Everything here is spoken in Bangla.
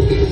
you.